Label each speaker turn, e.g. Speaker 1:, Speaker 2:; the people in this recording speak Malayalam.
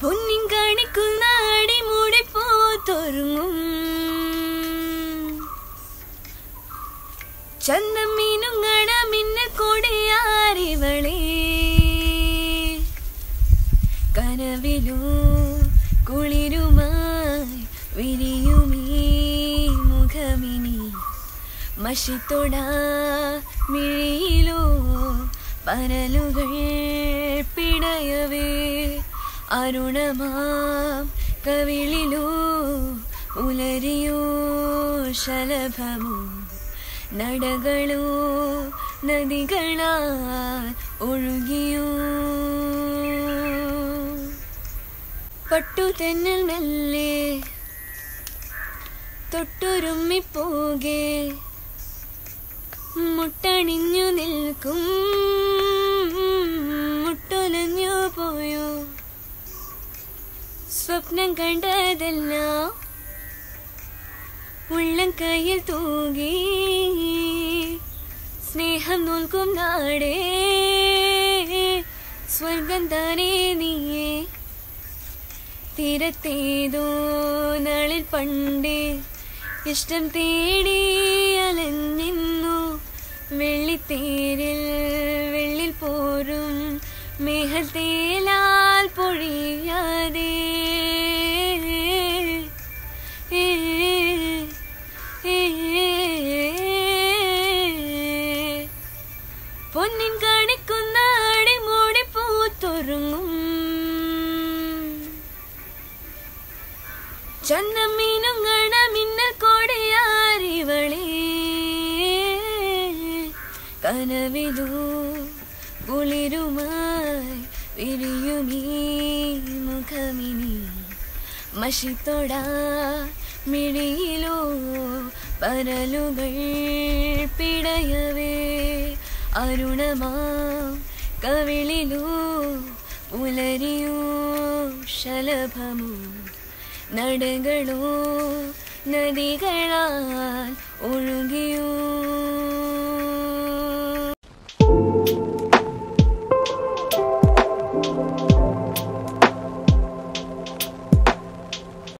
Speaker 1: പൊന്നിൻ കാണിക്കുന്ന അടിമൂടി പോത്തൊരുങ്ങും ചന്തം മീനുങ്ങണ മിന്ന കൊടിയാരിവളെ കനവിലോ കുളിരുമായി വിരിയുമീ മുഖമിനി. മഷിത്തൊട മിഴിയിലോ പരലുകൾ പിടയവേ അരുണമാം കവിളിലോ ഉലരിയോ ശലഭമോ. നടകളോ നദികളാൽ ഒഴുകിയോ. പട്ടുതെന്നൽ മെല്ലെ തൊട്ടുരുമ്മിപ്പോകെ മുട്ടണിഞ്ഞു നിൽക്കും സ്വപ്നം കണ്ടതെല്ലാം ഉള്ളം കയ്യിൽ തൂകി സ്നേഹം നോൽക്കും നാടേ. സ്വർഗം താനേ നീയേ. തീരത്തേതോ നാളിൽ പണ്ടേ ഇഷ്ടം തേടി അലഞ്ഞിന്നു. വെള്ളിത്തേരിൽ വെള്ളിൽ പോരും മേഹൽ പൊന്നിൻ കാണിക്കുന്ന അടിമൂടി പൂത്തൊരുങ്ങും. ചന്തമീനുങ്ങണ മിന്നൽ കൊടിയാരിവളെ കനവിതു കുളിരുമായി വിരിയുമീ മുഖമിനി. മഷിത്തൊടാ മിഴിയിലോ പരലുകൾ പിടയവേ അരുണമാ കവിളിലൂ ഉലരിയോ ശലഭമോ. നടകളോ നദികളാൽ ഒഴുകിയോ.